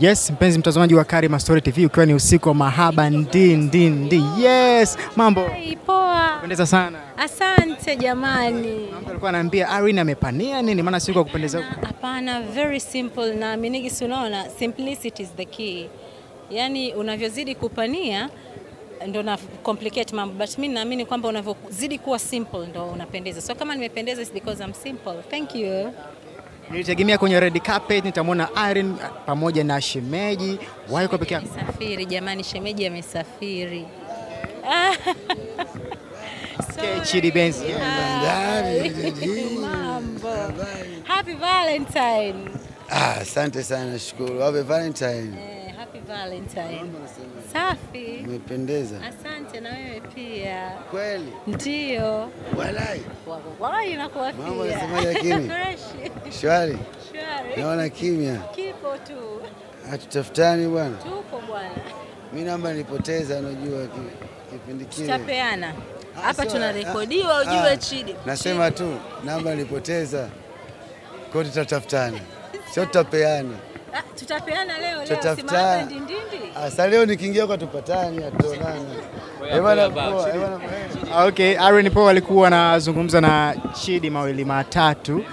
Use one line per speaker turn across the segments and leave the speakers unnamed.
Yes, mpenzi mtazamaji wa Karima Story TV, ukiwa ni usiku wa mahaba ndi ndi ndi. Yes, mambo
Hey, poa.
pendeza sana.
Asante jamani.
Mtu alikuwa anaambia Irene amepania nini, maana siku ya kupendeza huko.
Hapana, very simple na minigi, si unaona, simplicity is the key. Yaani unavyozidi kupania ndo na complicate mambo, but mimi naamini kwamba unavyozidi kuwa simple ndo unapendeza. So kama nimependeza is because I'm simple. Thank you.
Nilitegemea kwenye red carpet nitamwona Irene pamoja na shemeji. wao kwa peke yako.
Amesafiri jamani, shemeji amesafiri.
Chidi Benz.
Mambo. Happy Valentine.
Ah, asante sana, shukuru. Happy Valentine.
Eh, happy Valentine. Safi.
Umependeza
Asante na wewe pia.
kweli,
Ndio.
walai.
Walai nakuwa
Mambo
Mama
yanasemaje kimya?
Fresh.
Shwari,
Shwari.
naona kimya,
Kipo tu.
hatutafutani bwana.
Tupo bwana.
Mi namba nilipoteza, unajua kipindi kile.
Tutapeana.
Ah,
Hapa tunarekodiwa
ah,
ujue
ah,
Chidi.
Nasema tu namba nilipoteza, kwa tutatafutana, sio tutapeana.
Ah, tutapeana leo leo.
Tutafutana.
Simama ndindindi.
Asa leo nikiingia kwa tupatani, atuonane.
Okay, Aaron Paul alikuwa anazungumza na Chidi mawili matatu.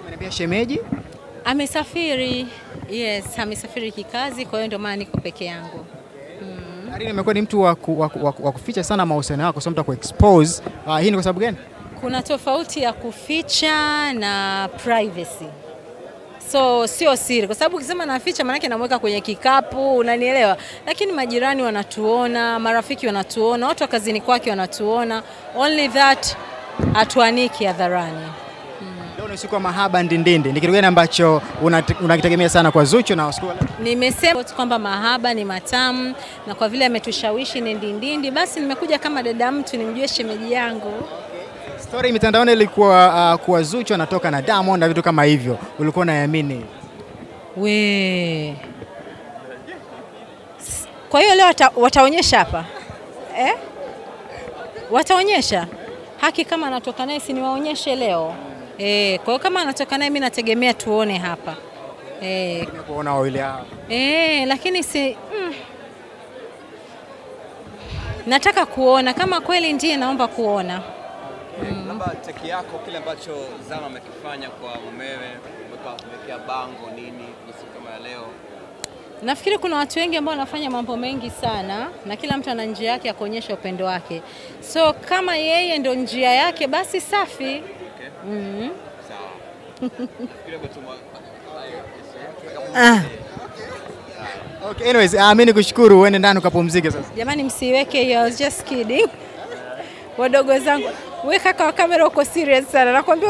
Ameniambia shemeji
Amesafiri. Yes, amesafiri kikazi, kwa hiyo ndio maana niko peke yangu.
Irene amekuwa ni mtu wa, ku, wa, wa, wa kuficha sana mahusiano yako, sio mtu wa kuexpose. Uh, hii ni kwa sababu gani?
Kuna tofauti ya kuficha na privacy. So sio siri, kwa sababu ukisema naficha, maanake namweka kwenye kikapu, unanielewa. Lakini majirani wanatuona, marafiki wanatuona, watu wa kazini kwake wanatuona, only that hatuaniki hadharani.
Leo ni usiku wa mahaba ndindindi. Ni kitu gani ambacho unakitegemea sana kwa Zuchu na Wasukuma?
Nimesema tu kwamba mahaba ni matamu, na kwa vile ametushawishi ni ndindindi, basi nimekuja kama dada mtu nimjue shemeji yangu.
Story mitandaoni ilikuwa uh, kuwa Zuchu anatoka na Diamond na vitu kama hivyo, ulikuwa unaamini?
We. Kwa hiyo leo wata, wataonyesha hapa eh? Wataonyesha haki kama anatoka naye, si niwaonyeshe leo eh? Kwa hiyo kama anatoka naye, mimi nategemea tuone hapa eh,
Kuona wawili hao.
eh, lakini si mm. Nataka kuona kama kweli ndiye, naomba kuona.
Labda teki yako kile ambacho Zama amekifanya kwa mumewe, umewekea bango nini kwa siku kama ya leo.
Nafikiri kuna watu wengi ambao wanafanya mambo mengi sana na kila mtu ana njia yake ya kuonyesha upendo wake. So kama yeye ndo njia yake basi safi.
Okay?
Mm.
Sawa. Tuma-
Ah.
Okay, anyways, uh, mimi nikushukuru, uende ndani ukapumzike sasa.
Jamani msiweke hiyo, I was just kidding. Wadogo zangu, we kwa wa kamera uko serious sana. Nakwambia